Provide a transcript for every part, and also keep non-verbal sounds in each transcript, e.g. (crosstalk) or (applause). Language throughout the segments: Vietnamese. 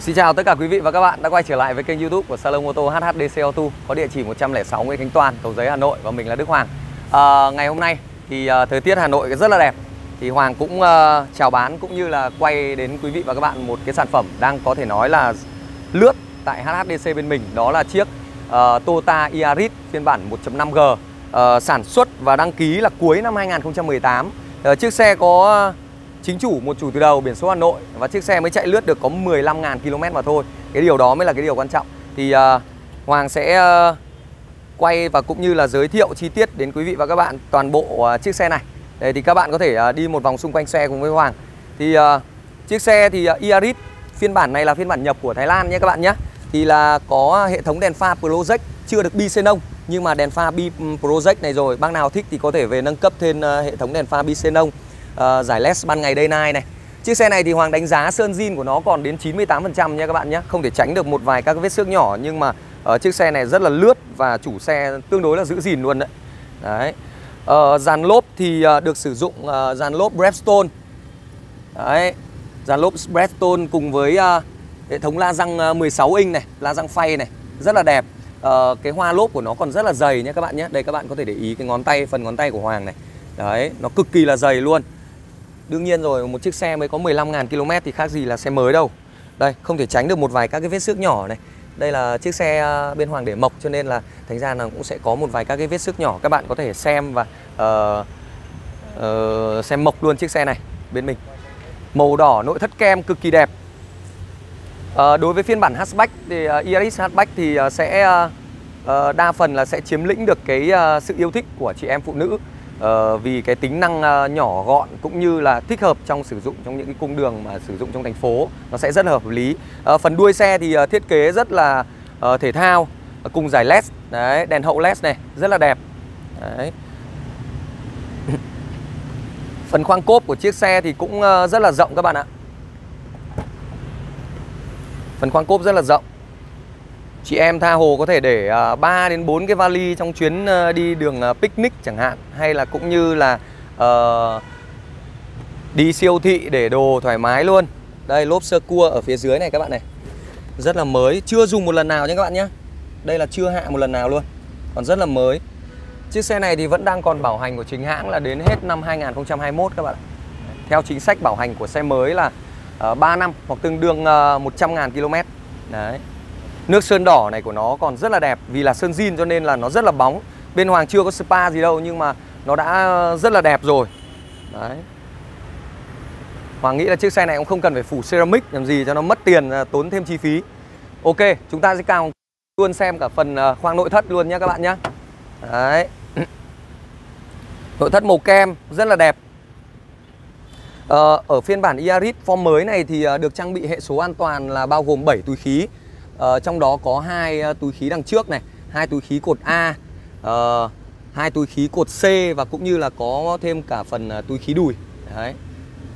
Xin chào tất cả quý vị và các bạn đã quay trở lại với kênh YouTube của Salon ô tô HHDC Auto có địa chỉ 106 Nguyễn Khánh Toàn, Cầu Giấy, Hà Nội và mình là Đức Hoàng. À, ngày hôm nay thì à, thời tiết Hà Nội rất là đẹp. Thì Hoàng cũng à, chào bán cũng như là quay đến quý vị và các bạn một cái sản phẩm đang có thể nói là lướt tại HHDC bên mình đó là chiếc à, Toyota Yaris phiên bản 1.5G à, sản xuất và đăng ký là cuối năm 2018. à, ờ, chiếc xe có chính chủ một chủ từ đầu biển số Hà Nội và chiếc xe mới chạy lướt được có 15.000 km mà thôi. Cái điều đó mới là cái điều quan trọng. Thì uh, Hoàng sẽ uh, quay và cũng như là giới thiệu chi tiết đến quý vị và các bạn toàn bộ uh, chiếc xe này. Để thì các bạn có thể uh, đi một vòng xung quanh xe cùng với Hoàng. Thì uh, chiếc xe thì uh, Iaris phiên bản này là phiên bản nhập của Thái Lan nhé các bạn nhé. Thì là có hệ thống đèn pha Project chưa được bi xenon nhưng mà đèn pha bi ừ, Project này rồi, bác nào thích thì có thể về nâng cấp thêm uh, hệ thống đèn pha bi xenon uh, giải led ban ngày day night này. Chiếc xe này thì Hoàng đánh giá sơn zin của nó còn đến 98% nha các bạn nhé. Không thể tránh được một vài các vết xước nhỏ Nhưng mà uh, chiếc xe này rất là lướt Và chủ xe tương đối là giữ gìn luôn đấy. Đấy. Uh, Dàn lốp thì uh, được sử dụng uh, dàn lốp Bridgestone Đấy. Dàn lốp Bridgestone cùng với uh, hệ thống la răng 16 inch này La răng phay này Rất là đẹp. Uh, Cái hoa lốp của nó còn rất là dày nhé các bạn nhé. Đây các bạn có thể để ý cái ngón tay, phần ngón tay của Hoàng này. Đấy, nó cực kỳ là dày luôn. Đương nhiên rồi, một chiếc xe mới có 15.000 km thì khác gì là xe mới đâu. Đây, không thể tránh được một vài các cái vết xước nhỏ này. Đây là chiếc xe à, bên Hoàng để mộc cho nên là thành ra là cũng sẽ có một vài các cái vết xước nhỏ. Các bạn có thể xem và uh, uh, xem mộc luôn chiếc xe này bên mình. Màu đỏ nội thất kem cực kỳ đẹp. Uh, Đối với phiên bản hatchback thì à, uh, Yaris hatchback thì uh, sẽ uh, đa phần là sẽ chiếm lĩnh được cái uh, sự yêu thích của chị em phụ nữ uh, vì cái tính năng uh, nhỏ gọn cũng như là thích hợp trong sử dụng trong những cái cung đường mà sử dụng trong thành phố nó sẽ rất là hợp lý. Uh, phần đuôi xe thì uh, thiết kế rất là uh, thể thao uh, cùng giải led đấy đèn hậu led này rất là đẹp. Đấy. (laughs) Phần khoang cốp của chiếc xe thì cũng uh, rất là rộng các bạn ạ. Phần khoang cốp rất là rộng. Chị em tha hồ có thể để à, uh, 3 đến 4 cái vali trong chuyến uh, đi đường uh, picnic chẳng hạn Hay là cũng như là uh, đi siêu thị để đồ thoải mái luôn. Đây lốp sơ cua ở phía dưới này các bạn này. Rất là mới, chưa dùng một lần nào nhé các bạn nhé. Đây là chưa hạ một lần nào luôn Còn rất là mới. Chiếc xe này thì vẫn đang còn bảo hành của chính hãng là đến hết năm 2021 các bạn ạ. Theo chính sách bảo hành của xe mới là uh, 3 năm hoặc tương đương uh, 100.000 km Đấy. Nước sơn đỏ này của nó còn rất là đẹp Vì là sơn zin cho nên là nó rất là bóng. Bên Hoàng chưa có spa gì đâu Nhưng mà nó đã rất là đẹp rồi. Đấy. Hoàng nghĩ là chiếc xe này cũng không cần phải phủ ceramic làm gì cho nó mất tiền à, tốn thêm chi phí. Ok chúng ta sẽ cao luôn xem cả phần à, khoang nội thất luôn nhé các bạn nhé Đấy. (clears throat) Nội thất màu kem rất là đẹp. Ờ, Ở phiên bản Yaris form mới này thì à, được trang bị hệ số an toàn là bao gồm 7 túi khí uh, trong đó có hai uh, túi khí đằng trước này hai túi khí cột A uh, hai túi khí cột C và cũng như là có thêm cả phần uh, túi khí đùi. Đấy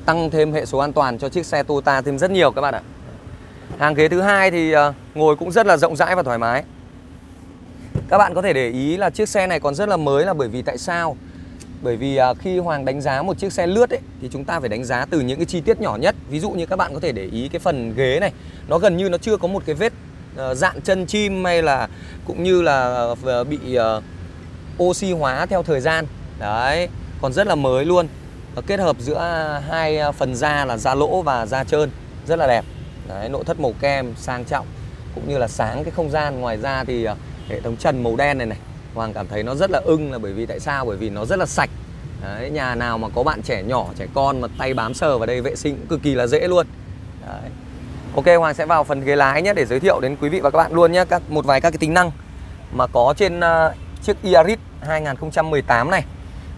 tăng thêm hệ số an toàn cho chiếc xe Toyota thêm rất nhiều các bạn ạ. Hàng ghế thứ hai thì uh, ngồi cũng rất là rộng rãi và thoải mái. Các bạn có thể để ý là chiếc xe này còn rất là mới là bởi vì tại sao? Bởi vì uh, khi Hoàng đánh giá một chiếc xe lướt ấy thì chúng ta phải đánh giá từ những cái chi tiết nhỏ nhất. Ví dụ như các bạn có thể để ý cái phần ghế này nó gần như nó chưa có một cái vết Ờ, dạn chân chim hay là cũng như là ờ, bị ờ, oxy hóa theo thời gian. Đấy còn rất là mới luôn. Kết hợp giữa hai phần da là da lỗ và da trơn rất là đẹp. Đấy nội thất màu kem sang trọng cũng như là sáng cái không gian ngoài ra thì hệ thống trần màu đen này này Hoàng cảm thấy nó rất là ưng là bởi vì tại sao? Bởi vì nó rất là sạch. Đấy, nhà nào mà có bạn trẻ nhỏ trẻ con mà tay bám sờ vào đây vệ sinh cũng cực kỳ là dễ luôn. Ok Hoàng sẽ vào phần ghế lái nhé để giới thiệu đến quý vị và các bạn luôn nhé các một vài các cái tính năng mà có trên uh, chiếc Yaris 2018 này.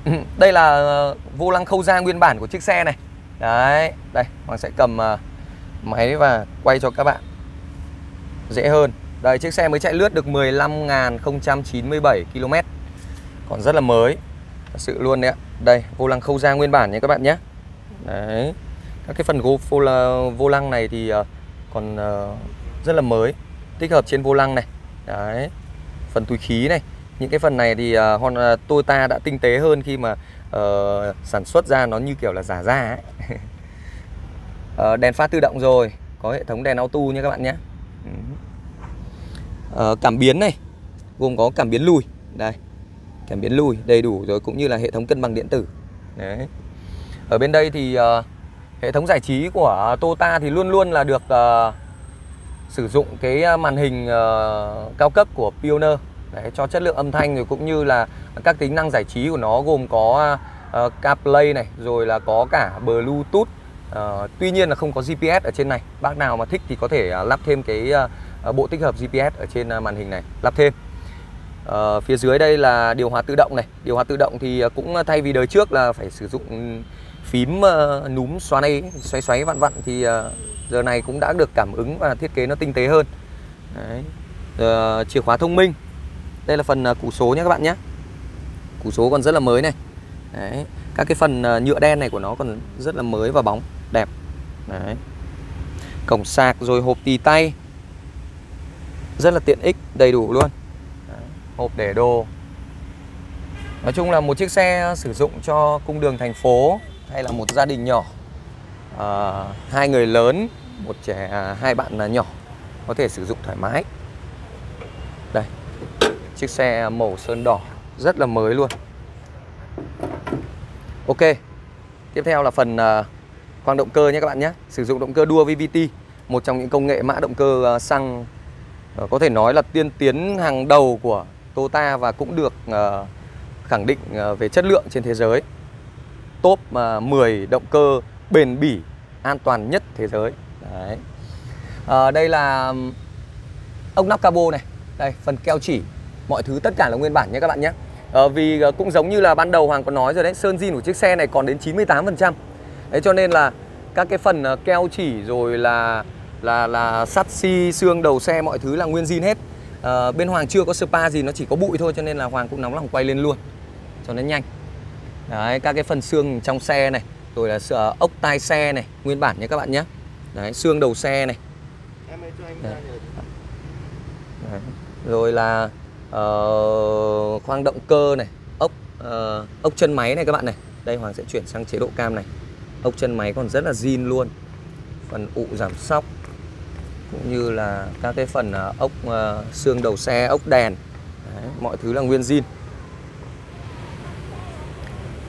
(laughs) đây là uh, vô lăng khâu da nguyên bản của chiếc xe này. Đấy, đây Hoàng sẽ cầm uh, máy và quay cho các bạn dễ hơn. Đây chiếc xe mới chạy lướt được 15.097 km. Còn rất là mới. Thật sự luôn đấy ạ. Đây, vô lăng khâu da nguyên bản nhé các bạn nhé. Đấy. Các cái phần vô, vô, vô lăng này thì uh, còn uh, rất là mới tích hợp trên vô lăng này. Đấy phần túi khí này. Những cái phần này thì uh, Honda Toyota đã tinh tế hơn khi mà uh, sản xuất ra nó như kiểu là giả ra ấy. uh, (laughs) đèn pha tự động rồi có hệ thống đèn auto nha các bạn nhé. Uh, cảm biến này gồm có cảm biến lùi. Đây cảm biến lùi đầy đủ rồi cũng như là hệ thống cân bằng điện tử. Đấy. Ở bên đây thì uh, hệ thống giải trí của Toyota thì luôn luôn là được uh, sử dụng cái ờ, màn hình uh, cao cấp của Pioneer. Đấy, cho chất lượng âm thanh rồi cũng như là các tính năng giải trí của nó gồm có uh, CarPlay này rồi là có cả Bluetooth. Uh, tuy nhiên là không có GPS ở trên này. Bác nào mà thích thì có thể uh, lắp thêm cái uh, bộ tích hợp GPS ở trên uh, màn hình này lắp thêm. Uh, phía dưới đây là điều hòa tự động này. Điều hòa tự động thì cũng thay vì đời trước là phải sử dụng phím uh, núm xoáy xoáy xoáy vặn vặn thì uh, giờ này cũng đã được cảm ứng và thiết kế nó tinh tế hơn Đấy. Uh, chìa khóa thông minh đây là phần uh, củ số nhé các bạn nhé củ số còn rất là mới này Đấy. các cái phần uh, nhựa đen này của nó còn rất là mới và bóng đẹp Đấy. cổng sạc rồi hộp tì tay rất là tiện ích đầy đủ luôn Đấy. hộp để đồ nói chung là một chiếc xe sử dụng cho cung đường thành phố hay là một gia đình nhỏ? À, hai người lớn một trẻ à, hai bạn à, nhỏ có thể sử dụng thoải mái. Đây chiếc xe màu sơn đỏ rất là mới luôn. Ok tiếp theo là phần à, khoang động cơ nhé các bạn nhé. Sử dụng động cơ đua VVT một trong những công nghệ mã động cơ à, xăng à, có thể nói là tiên tiến hàng đầu của Toyota và cũng được khẳng định về chất lượng trên thế giới top à, 10 động cơ bền bỉ an toàn nhất thế giới. Đấy. À, đây là ốc nắp cabo này. Đây phần keo chỉ. Mọi thứ tất cả là nguyên bản nhé các bạn nhé. À, vì ờ, cũng giống như là ban đầu Hoàng có nói rồi đấy sơn zin của chiếc xe này còn đến 98% đấy cho nên là các cái phần keo chỉ rồi là là là sắt xi xương đầu xe mọi thứ là nguyên zin hết. À, bên Hoàng chưa có spa gì nó chỉ có bụi thôi cho nên là Hoàng cũng nóng lòng quay lên luôn. Cho nó nhanh đấy các cái phần xương trong xe này rồi là uh, ốc tai xe này nguyên bản nhé các bạn nhé. Đấy xương đầu xe này. Đấy. Đấy. rồi là uh, khoang động cơ này ốc uh, ốc chân máy này các bạn này. Đây Hoàng sẽ chuyển sang chế độ cam này. Ốc chân máy còn rất là zin luôn. Phần ụ giảm sóc cũng như là các cái phần uh, ốc uh, xương đầu xe ốc đèn. Đấy, mọi thứ là nguyên zin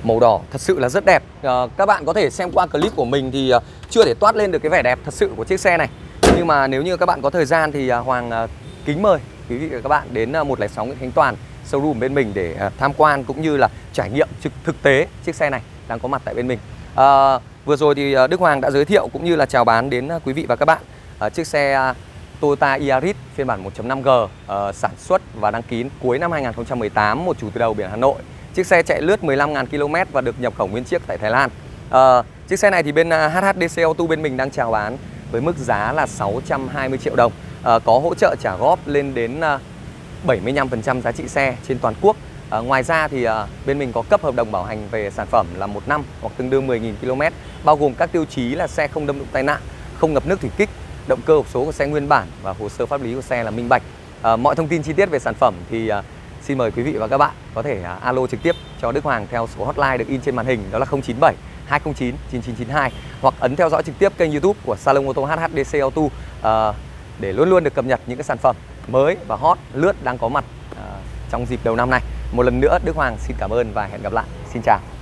màu đỏ thật sự là rất đẹp. À, các bạn có thể xem qua clip của mình thì ờ, chưa thể toát lên được cái vẻ đẹp thật sự của chiếc xe này. Nhưng mà nếu như các bạn có thời gian thì ờ, Hoàng kính mời quý vị và các bạn đến uh, 106 Nguyễn Khánh Toàn showroom bên mình để tham quan cũng như là trải nghiệm trực thực tế chiếc xe này đang có mặt tại bên mình. À, vừa rồi thì Đức Hoàng đã giới thiệu cũng như là chào bán đến quý vị và các bạn à, chiếc xe Toyota Yaris phiên bản 1.5G uh, sản xuất và đăng ký cuối năm 2018 một chủ từ đầu biển Hà Nội. Chiếc xe chạy lướt 15.000 km và được nhập khẩu nguyên chiếc tại Thái Lan. À, chiếc xe này thì bên à, HHDC Auto bên mình đang chào bán với mức giá là 620 triệu đồng. À, có hỗ trợ trả góp lên đến à, 75% giá trị xe trên toàn quốc. À, ngoài ra thì à, bên mình có cấp hợp đồng bảo hành về sản phẩm là một năm hoặc tương đương 10.000 km, bao gồm các tiêu chí là xe không đâm đụng tai nạn, không ngập nước thủy kích, động cơ hộp số của xe nguyên bản và hồ sơ pháp lý của xe là minh bạch. À, mọi thông tin chi tiết về sản phẩm thì à, xin mời quý vị và các bạn có thể uh, alo trực tiếp cho Đức Hoàng theo số hotline được in trên màn hình đó là 097 209 9992 hoặc ấn theo dõi trực tiếp kênh YouTube của Salon ô tô HHDC Auto uh, để luôn luôn được cập nhật những cái sản phẩm mới và hot lướt đang có mặt uh, trong dịp đầu năm này. Một lần nữa Đức Hoàng xin cảm ơn và hẹn gặp lại. Xin chào.